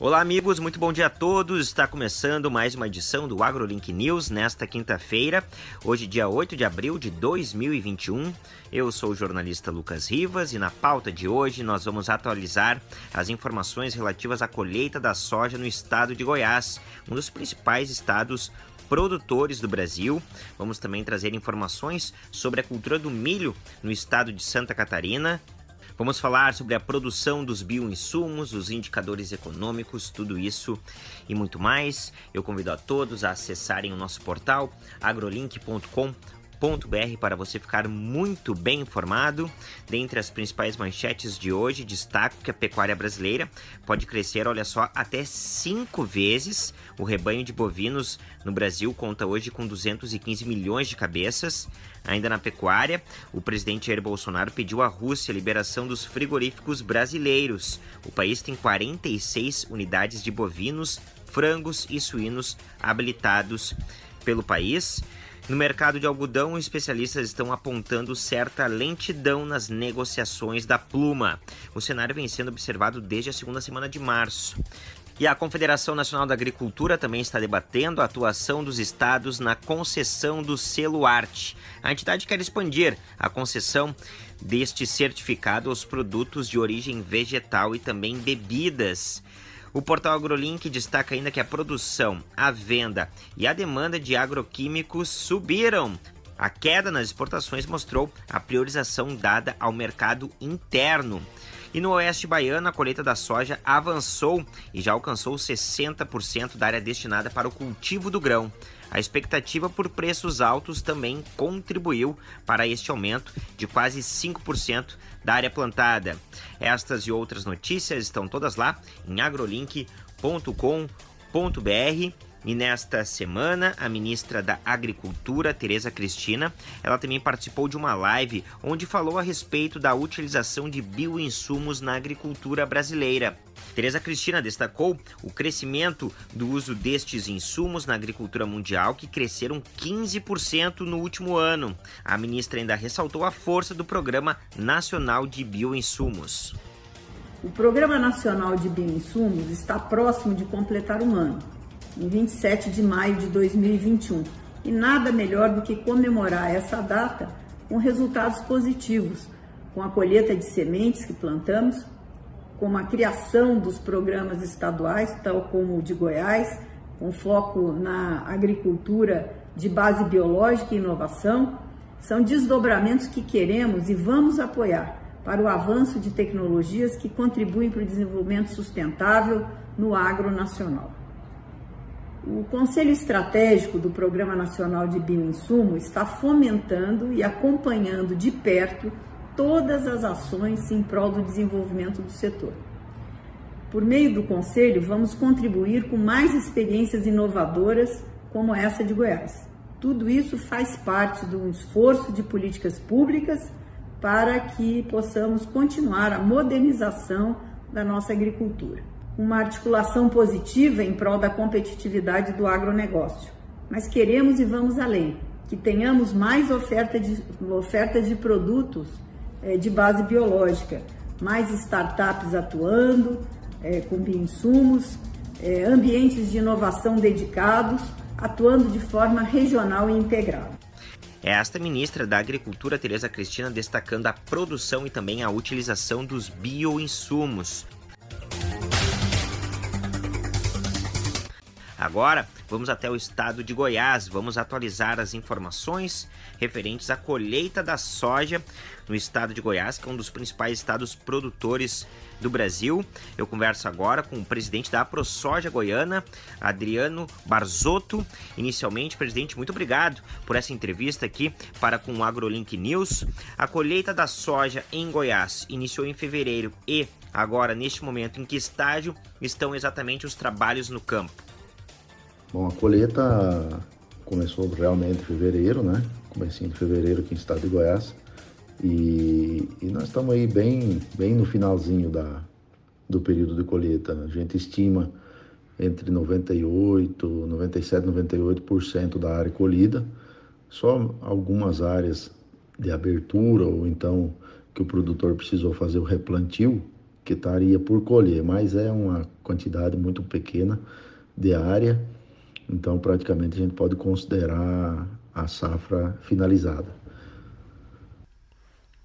Olá, amigos, muito bom dia a todos. Está começando mais uma edição do AgroLink News nesta quinta-feira, hoje, dia 8 de abril de 2021. Eu sou o jornalista Lucas Rivas e na pauta de hoje nós vamos atualizar as informações relativas à colheita da soja no estado de Goiás, um dos principais estados produtores do Brasil. Vamos também trazer informações sobre a cultura do milho no estado de Santa Catarina Vamos falar sobre a produção dos bioinsumos, os indicadores econômicos, tudo isso e muito mais. Eu convido a todos a acessarem o nosso portal agrolink.com para você ficar muito bem informado. Dentre as principais manchetes de hoje, destaco que a pecuária brasileira pode crescer, olha só, até cinco vezes. O rebanho de bovinos no Brasil conta hoje com 215 milhões de cabeças. Ainda na pecuária, o presidente Jair Bolsonaro pediu à Rússia a liberação dos frigoríficos brasileiros. O país tem 46 unidades de bovinos, frangos e suínos habilitados pelo país. No mercado de algodão, especialistas estão apontando certa lentidão nas negociações da pluma. O cenário vem sendo observado desde a segunda semana de março. E a Confederação Nacional da Agricultura também está debatendo a atuação dos estados na concessão do selo arte. A entidade quer expandir a concessão deste certificado aos produtos de origem vegetal e também bebidas. O portal AgroLink destaca ainda que a produção, a venda e a demanda de agroquímicos subiram. A queda nas exportações mostrou a priorização dada ao mercado interno. E no oeste baiano, a colheita da soja avançou e já alcançou 60% da área destinada para o cultivo do grão. A expectativa por preços altos também contribuiu para este aumento de quase 5% da área plantada. Estas e outras notícias estão todas lá em agrolink.com.br. E nesta semana, a ministra da Agricultura, Tereza Cristina, ela também participou de uma live onde falou a respeito da utilização de bioinsumos na agricultura brasileira. Tereza Cristina destacou o crescimento do uso destes insumos na agricultura mundial, que cresceram 15% no último ano. A ministra ainda ressaltou a força do Programa Nacional de Bioinsumos. O Programa Nacional de Bioinsumos está próximo de completar um ano, em 27 de maio de 2021. E nada melhor do que comemorar essa data com resultados positivos, com a colheita de sementes que plantamos, como a criação dos programas estaduais, tal como o de Goiás, com foco na agricultura de base biológica e inovação, são desdobramentos que queremos e vamos apoiar para o avanço de tecnologias que contribuem para o desenvolvimento sustentável no agro nacional. O Conselho Estratégico do Programa Nacional de Bioinsumo está fomentando e acompanhando de perto todas as ações em prol do desenvolvimento do setor. Por meio do Conselho, vamos contribuir com mais experiências inovadoras como essa de Goiás. Tudo isso faz parte de um esforço de políticas públicas para que possamos continuar a modernização da nossa agricultura. Uma articulação positiva em prol da competitividade do agronegócio. Mas queremos e vamos além, que tenhamos mais oferta de, ofertas de produtos é, de base biológica, mais startups atuando é, com bioinsumos, é, ambientes de inovação dedicados, atuando de forma regional e integrada. É esta ministra da Agricultura, Tereza Cristina, destacando a produção e também a utilização dos bioinsumos. Agora, vamos até o estado de Goiás. Vamos atualizar as informações referentes à colheita da soja no estado de Goiás, que é um dos principais estados produtores do Brasil. Eu converso agora com o presidente da ProSoja Goiana, Adriano Barzotto. Inicialmente, presidente, muito obrigado por essa entrevista aqui para com o AgroLink News. A colheita da soja em Goiás iniciou em fevereiro e agora, neste momento, em que estágio estão exatamente os trabalhos no campo? Bom, a colheita começou realmente em fevereiro, né? Comecinho de fevereiro aqui no estado de Goiás. E, e nós estamos aí bem, bem no finalzinho da, do período de colheita. A gente estima entre 98, 97, 98% da área colhida. Só algumas áreas de abertura ou então que o produtor precisou fazer o replantio, que estaria por colher, mas é uma quantidade muito pequena de área, então praticamente a gente pode considerar a safra finalizada.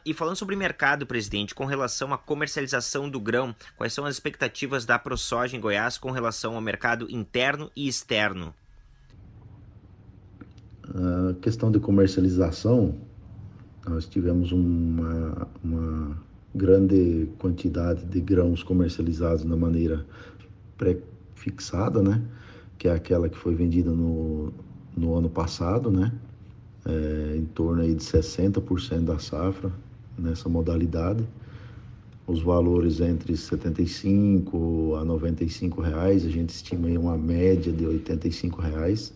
E falando sobre mercado, presidente, com relação à comercialização do grão, quais são as expectativas da ProSoja em Goiás com relação ao mercado interno e externo? A questão de comercialização, nós tivemos uma, uma grande quantidade de grãos comercializados da maneira pré-fixada, né? Que é aquela que foi vendida no, no ano passado, né? É, em torno aí de 60% da safra, nessa modalidade. Os valores entre 75 a 95 reais, a gente estima aí uma média de 85 reais.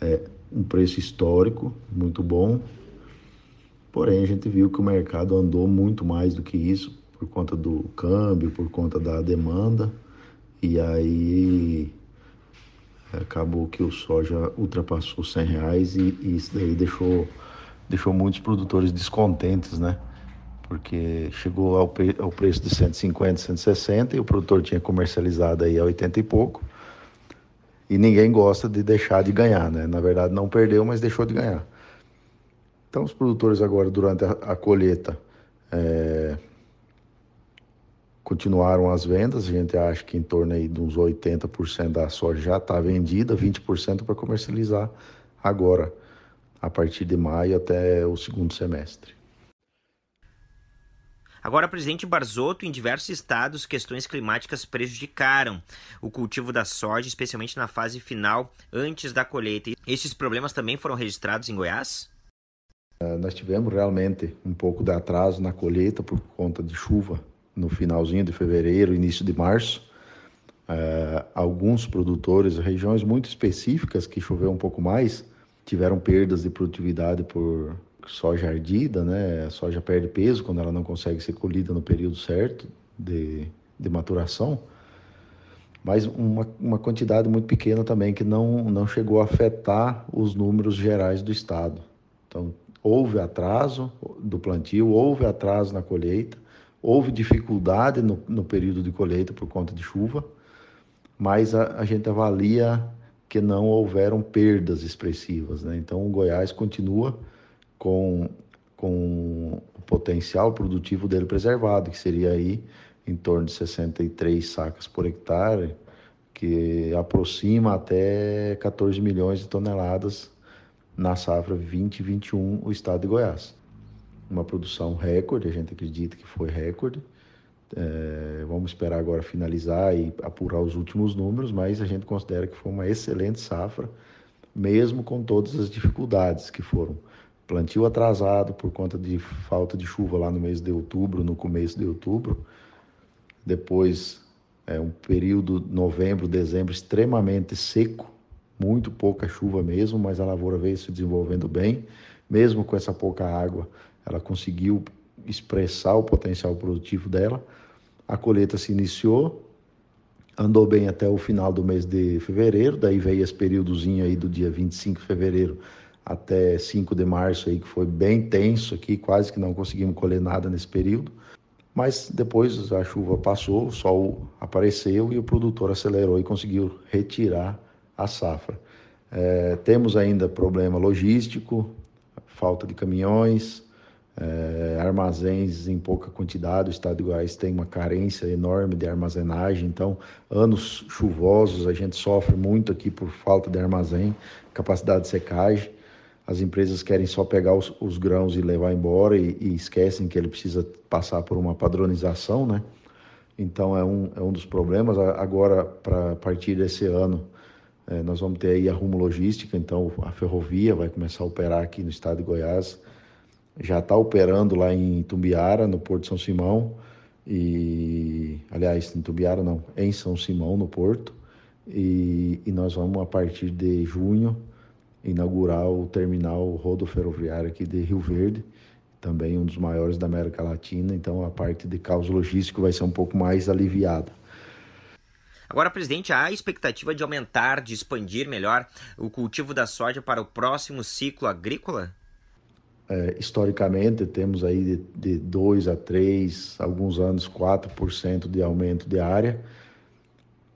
É um preço histórico muito bom. Porém, a gente viu que o mercado andou muito mais do que isso por conta do câmbio, por conta da demanda. E aí acabou que o soja ultrapassou 100 reais e, e isso daí deixou, deixou muitos produtores descontentes, né? porque chegou ao, ao preço de 150, 160 e o produtor tinha comercializado aí a 80 e pouco. E ninguém gosta de deixar de ganhar, né? Na verdade, não perdeu, mas deixou de ganhar. Então, os produtores agora, durante a, a colheita, é, continuaram as vendas. A gente acha que em torno aí de uns 80% da soja já está vendida, 20% para comercializar agora, a partir de maio até o segundo semestre. Agora, presidente Barzotto, em diversos estados, questões climáticas prejudicaram o cultivo da soja, especialmente na fase final, antes da colheita. Esses problemas também foram registrados em Goiás? Uh, nós tivemos realmente um pouco de atraso na colheita por conta de chuva no finalzinho de fevereiro, início de março. Uh, alguns produtores, regiões muito específicas que choveu um pouco mais, tiveram perdas de produtividade por soja ardida, né? A soja perde peso quando ela não consegue ser colhida no período certo de, de maturação. Mas uma, uma quantidade muito pequena também que não, não chegou a afetar os números gerais do estado. Então, houve atraso do plantio, houve atraso na colheita, houve dificuldade no, no período de colheita por conta de chuva, mas a, a gente avalia que não houveram perdas expressivas. Né? Então, o Goiás continua com, com o potencial produtivo dele preservado, que seria aí em torno de 63 sacas por hectare, que aproxima até 14 milhões de toneladas na safra 2021 o estado de Goiás. Uma produção recorde, a gente acredita que foi recorde. É, vamos esperar agora finalizar e apurar os últimos números, mas a gente considera que foi uma excelente safra, mesmo com todas as dificuldades que foram plantio atrasado por conta de falta de chuva lá no mês de outubro, no começo de outubro. Depois, é um período novembro, dezembro extremamente seco, muito pouca chuva mesmo, mas a lavoura veio se desenvolvendo bem. Mesmo com essa pouca água, ela conseguiu expressar o potencial produtivo dela. A colheita se iniciou, andou bem até o final do mês de fevereiro, daí veio esse períodozinho aí do dia 25 de fevereiro até 5 de março aí que foi bem tenso aqui, quase que não conseguimos colher nada nesse período. Mas depois a chuva passou, o sol apareceu e o produtor acelerou e conseguiu retirar a safra. É, temos ainda problema logístico, falta de caminhões, é, armazéns em pouca quantidade. O estado de Goiás tem uma carência enorme de armazenagem, então, anos chuvosos, a gente sofre muito aqui por falta de armazém, capacidade de secagem. As empresas querem só pegar os, os grãos e levar embora e, e, esquecem que ele precisa passar por uma padronização, né? Então é um, é um dos problemas. Agora, para partir desse ano, é, nós vamos ter aí a Rumo Logística, então a ferrovia vai começar a operar aqui no estado de Goiás. Já está operando lá em Tumbiara, no Porto São Simão, e aliás, em Tumbiara não, em São Simão, no Porto. E, e nós vamos, a partir de junho, inaugurar o terminal rodoferroviário aqui de Rio Verde, também um dos maiores da América Latina, então a parte de caos logístico vai ser um pouco mais aliviada. Agora, presidente, há a expectativa de aumentar, de expandir melhor o cultivo da soja para o próximo ciclo agrícola? É, historicamente temos aí de, de 2 a 3, alguns anos 4% de aumento de área.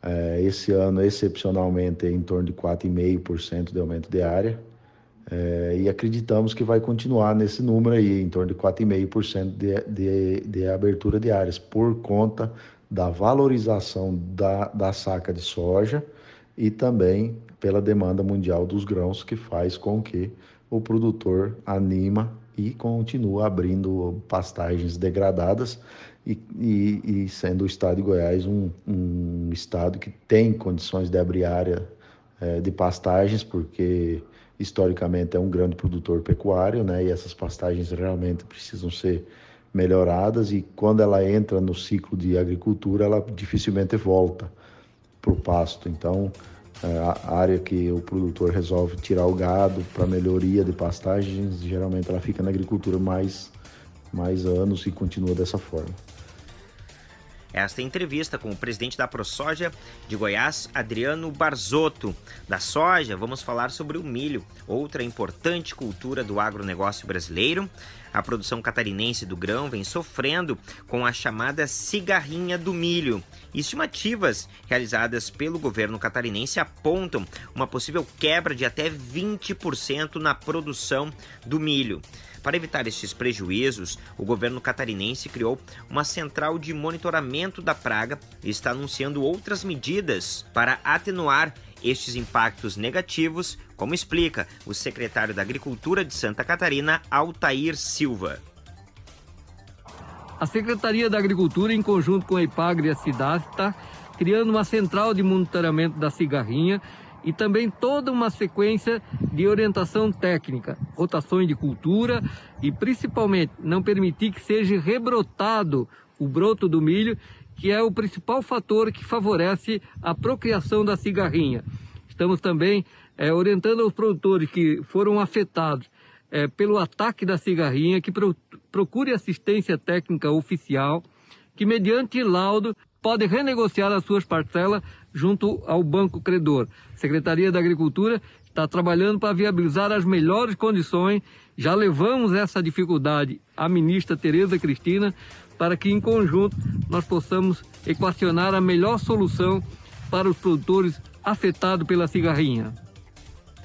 É, esse ano, excepcionalmente, é em torno de 4,5% de aumento de área. É, e acreditamos que vai continuar nesse número aí, em torno de 4,5% de, de, de abertura de áreas, por conta da valorização da, da saca de soja e também pela demanda mundial dos grãos, que faz com que o produtor anima e continua abrindo pastagens degradadas e, e, e sendo o estado de Goiás um, um, estado que tem condições de abrir área é, de pastagens, porque historicamente é um grande produtor pecuário, né? E essas pastagens realmente precisam ser melhoradas e quando ela entra no ciclo de agricultura, ela dificilmente volta para o pasto. Então, a área que o produtor resolve tirar o gado para melhoria de pastagens, geralmente ela fica na agricultura mais, mais anos e continua dessa forma. Esta entrevista com o presidente da ProSoja de Goiás, Adriano Barzotto. Da soja, vamos falar sobre o milho, outra importante cultura do agronegócio brasileiro. A produção catarinense do grão vem sofrendo com a chamada cigarrinha do milho. Estimativas realizadas pelo governo catarinense apontam uma possível quebra de até 20% na produção do milho. Para evitar estes prejuízos, o governo catarinense criou uma central de monitoramento da praga e está anunciando outras medidas para atenuar estes impactos negativos, como explica o secretário da Agricultura de Santa Catarina, Altair Silva. A Secretaria da Agricultura, em conjunto com a IPAGRE e a CIDAS, está criando uma central de monitoramento da cigarrinha e também toda uma sequência de orientação técnica, rotações de cultura e principalmente não permitir que seja rebrotado o broto do milho, que é o principal fator que favorece a procriação da cigarrinha. Estamos também é, orientando os produtores que foram afetados é, pelo ataque da cigarrinha que pro, procure assistência técnica oficial, que mediante laudo pode renegociar as suas parcelas junto ao banco credor. A Secretaria da Agricultura está trabalhando para viabilizar as melhores condições. Já levamos essa dificuldade à ministra Tereza Cristina para que em conjunto nós possamos equacionar a melhor solução para os produtores afetados pela cigarrinha.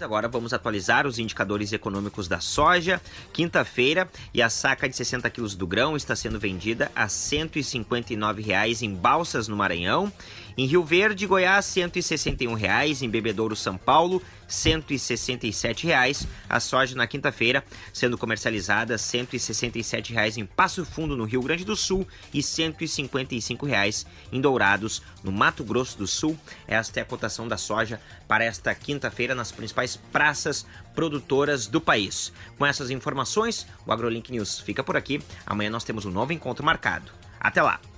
Agora vamos atualizar os indicadores econômicos da soja. Quinta-feira e a saca de 60 quilos do grão está sendo vendida a R$ 159,00 em Balsas, no Maranhão. Em Rio Verde, Goiás, R$ 161,00. Em Bebedouro, São Paulo, R$ 167,00. A soja na quinta-feira sendo comercializada R$ 167,00 em Passo Fundo, no Rio Grande do Sul e R$ 155,00 em Dourados, no Mato Grosso do Sul. Esta é a cotação da soja para esta quinta-feira nas principais praças produtoras do país. Com essas informações, o AgroLink News fica por aqui. Amanhã nós temos um novo encontro marcado. Até lá!